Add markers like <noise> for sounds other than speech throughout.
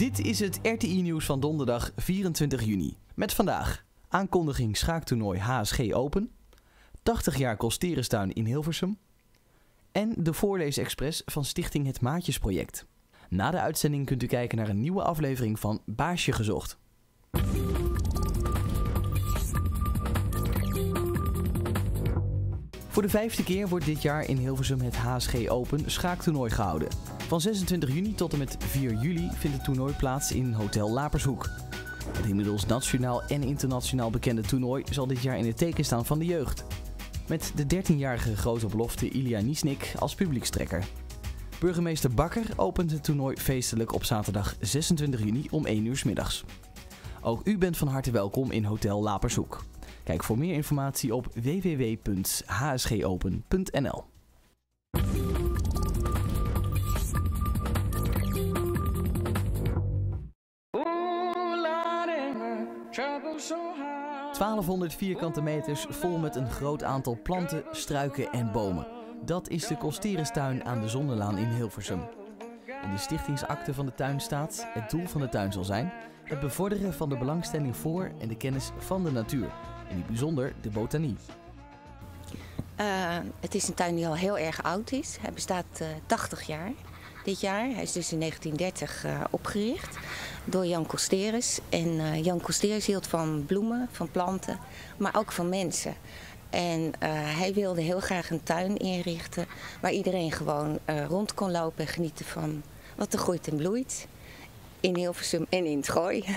Dit is het RTI Nieuws van donderdag 24 juni. Met vandaag aankondiging schaaktoernooi HSG Open, 80 jaar Kosterenstuin in Hilversum en de voorleesexpress van Stichting Het Maatjesproject. Na de uitzending kunt u kijken naar een nieuwe aflevering van Baasje Gezocht. Voor de vijfde keer wordt dit jaar in Hilversum het HSG Open schaaktoernooi gehouden. Van 26 juni tot en met 4 juli vindt het toernooi plaats in Hotel Lapershoek. Het inmiddels nationaal en internationaal bekende toernooi zal dit jaar in het teken staan van de jeugd. Met de 13-jarige grote belofte Ilya Niesnik als publiekstrekker. Burgemeester Bakker opent het toernooi feestelijk op zaterdag 26 juni om 1 uur middags. Ook u bent van harte welkom in Hotel Lapershoek. Kijk voor meer informatie op www.hsgopen.nl. 1200 vierkante meters vol met een groot aantal planten, struiken en bomen. Dat is de Kosterenstuin aan de Zonnelaan in Hilversum. In de stichtingsakte van de tuin staat: het doel van de tuin zal zijn het bevorderen van de belangstelling voor en de kennis van de natuur. In het bijzonder de botanie. Uh, het is een tuin die al heel erg oud is. Hij bestaat uh, 80 jaar dit jaar. Hij is dus in 1930 uh, opgericht door Jan Kosterus. En uh, Jan Kosterus hield van bloemen, van planten, maar ook van mensen. En uh, hij wilde heel graag een tuin inrichten waar iedereen gewoon rond kon lopen en genieten van wat er groeit en bloeit. In Hilversum en in het Gooi. <laughs>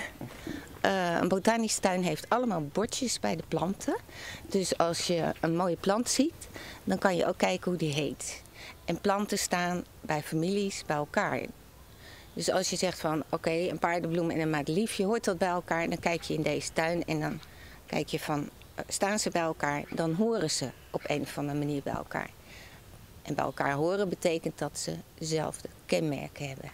Een botanische tuin heeft allemaal bordjes bij de planten. Dus als je een mooie plant ziet, dan kan je ook kijken hoe die heet. En planten staan bij families bij elkaar. Dus als je zegt van oké, okay, een paardenbloem en een madeliefje hoort dat bij elkaar, dan kijk je in deze tuin en dan kijk je van staan ze bij elkaar, dan horen ze op een of andere manier bij elkaar. En bij elkaar horen betekent dat ze dezelfde kenmerken hebben.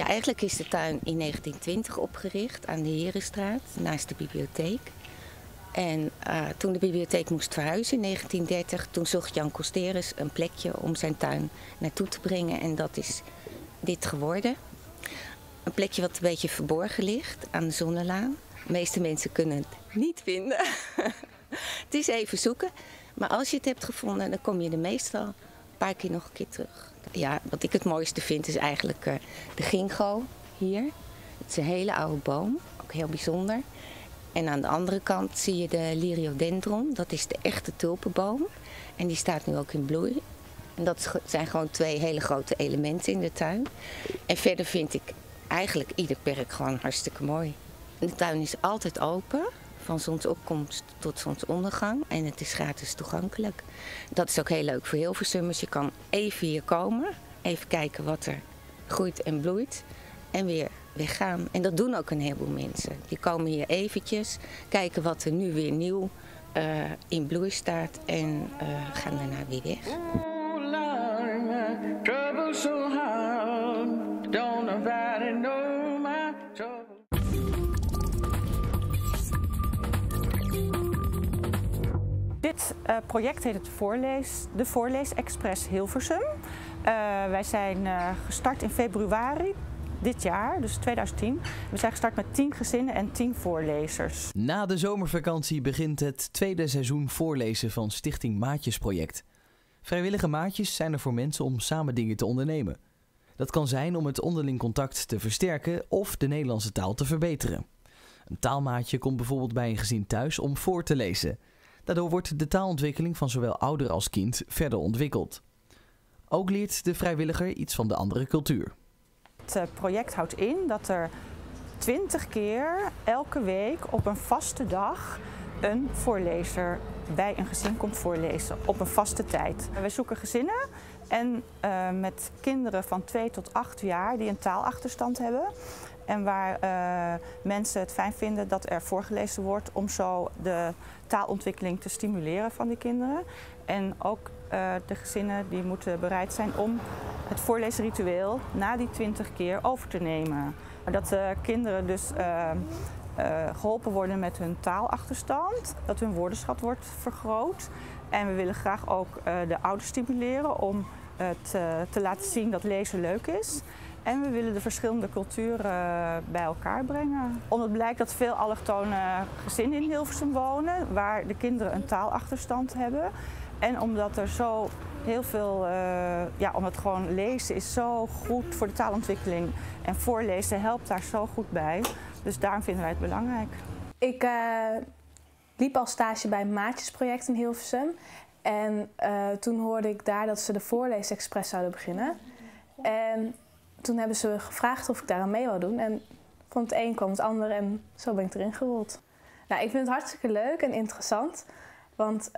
Ja, eigenlijk is de tuin in 1920 opgericht aan de Herenstraat, naast de bibliotheek. En uh, toen de bibliotheek moest verhuizen in 1930, toen zocht Jan Kosterus een plekje om zijn tuin naartoe te brengen. En dat is dit geworden. Een plekje wat een beetje verborgen ligt aan de Zonnelaan. De meeste mensen kunnen het niet vinden. <laughs> het is even zoeken. Maar als je het hebt gevonden, dan kom je er meestal een paar keer nog een keer terug. Ja, wat ik het mooiste vind is eigenlijk uh, de ginkgo hier. Het is een hele oude boom, ook heel bijzonder. En aan de andere kant zie je de Liriodendron, dat is de echte tulpenboom. En die staat nu ook in bloei. En dat zijn gewoon twee hele grote elementen in de tuin. En verder vind ik eigenlijk ieder perk gewoon hartstikke mooi. De tuin is altijd open, van zonsopkomst tot zonsondergang. En het is gratis toegankelijk. Dat is ook heel leuk voor Hilversummers. Je kan even hier komen, even kijken wat er groeit en bloeit. En weer weggaan. En dat doen ook een heleboel mensen. Die komen hier eventjes, kijken wat er nu weer nieuw uh, in bloei staat en uh, gaan daarna weer weg. Dit uh, project heet het Voorlees, de Voorleesexpress Hilversum. wij zijn gestart in februari dit jaar, dus 2010. We zijn gestart met 10 gezinnen en 10 voorlezers. Na de zomervakantie begint het tweede seizoen voorlezen van Stichting Maatjesproject. Vrijwillige maatjes zijn er voor mensen om samen dingen te ondernemen. Dat kan zijn om het onderling contact te versterken of de Nederlandse taal te verbeteren. Een taalmaatje komt bijvoorbeeld bij een gezin thuis om voor te lezen. Daardoor wordt de taalontwikkeling van zowel ouder als kind verder ontwikkeld. Ook leert de vrijwilliger iets van de andere cultuur. Het project houdt in dat er 20 keer elke week op een vaste dag een voorlezer bij een gezin komt voorlezen op een vaste tijd. We zoeken gezinnen en uh, met kinderen van 2 tot 8 jaar die een taalachterstand hebben. En waar eh, mensen het fijn vinden dat er voorgelezen wordt om zo de taalontwikkeling te stimuleren van die kinderen. En ook uh, de gezinnen die moeten bereid zijn om het voorleesritueel na die 20 keer over te nemen. Dat de kinderen dus uh, geholpen worden met hun taalachterstand, dat hun woordenschat wordt vergroot. En we willen graag ook de ouders stimuleren om het, te laten zien dat lezen leuk is. En we willen de verschillende culturen bij elkaar brengen. Omdat blijkt dat veel allochtone gezinnen in Hilversum wonen, waar de kinderen een taalachterstand hebben. En omdat er zo heel veel, uh, ja, omdat gewoon lezen is zo goed voor de taalontwikkeling. En voorlezen helpt daar zo goed bij. Dus daarom vinden wij het belangrijk. Ik uh, liep al stage bij een maatjesproject in Hilversum. En toen hoorde ik daar dat ze de Voorleesexpress zouden beginnen. En toen hebben ze gevraagd of ik daar aan mee wou doen. En van het een kwam het ander en zo ben ik erin gerold. Nou, ik vind het hartstikke leuk en interessant. Want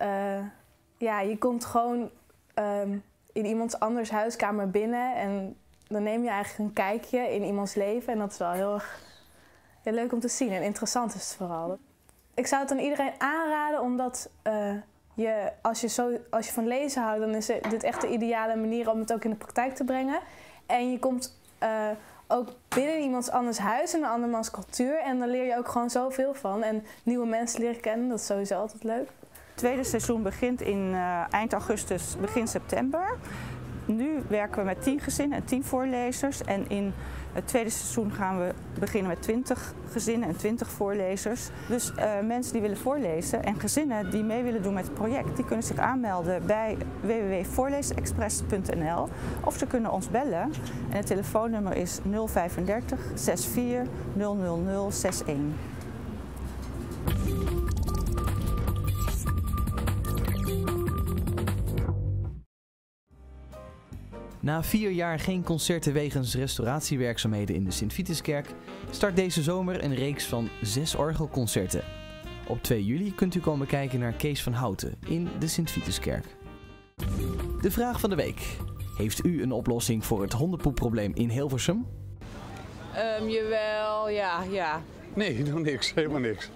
ja, je komt gewoon um, in iemands anders huiskamer binnen en dan neem je eigenlijk een kijkje in iemands leven. En dat is wel heel erg leuk om te zien en interessant is het vooral. Ik zou het aan iedereen aanraden omdat uh, je, als je, zo, als je van lezen houdt, dan is dit echt de ideale manier om het ook in de praktijk te brengen. En je komt uh, ook binnen iemands anders huis en een andermans cultuur. En dan leer je ook gewoon zoveel van. En nieuwe mensen leren kennen, dat is sowieso altijd leuk. Het tweede seizoen begint in uh, eind augustus, begin september. Nu werken we met 10 gezinnen en 10 voorlezers. En in het tweede seizoen gaan we beginnen met 20 gezinnen en 20 voorlezers. Dus uh, mensen die willen voorlezen en gezinnen die mee willen doen met het project, die kunnen zich aanmelden bij www.voorleesexpress.nl of ze kunnen ons bellen. En het telefoonnummer is 035 64 000 61. Na vier jaar geen concerten wegens restauratiewerkzaamheden in de Sint-Vituskerk start deze zomer een reeks van zes orgelconcerten. Op 2 juli kunt u komen kijken naar Kees van Houten in de Sint-Vituskerk. De vraag van de week. Heeft u een oplossing voor het hondenpoepprobleem in Hilversum? Um, jawel, ja, ja. Nee, <laughs> nog niks. Helemaal niks.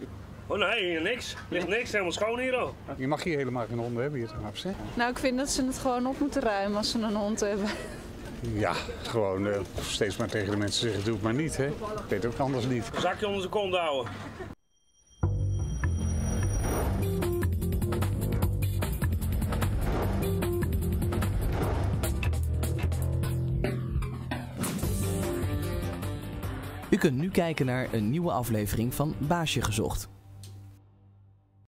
Oh nee, niks. Er ligt niks, helemaal schoon hier al. Je mag hier helemaal geen honden hebben hier trouwens. Hè? Nou, ik vind dat ze het gewoon op moeten ruimen als ze een hond hebben. Ja, gewoon uh, steeds maar tegen de mensen zeggen, doe het maar niet. Hè? Ik weet ook anders niet. Zakje onder zijn kont houden. U kunt nu kijken naar een nieuwe aflevering van Baasje Gezocht.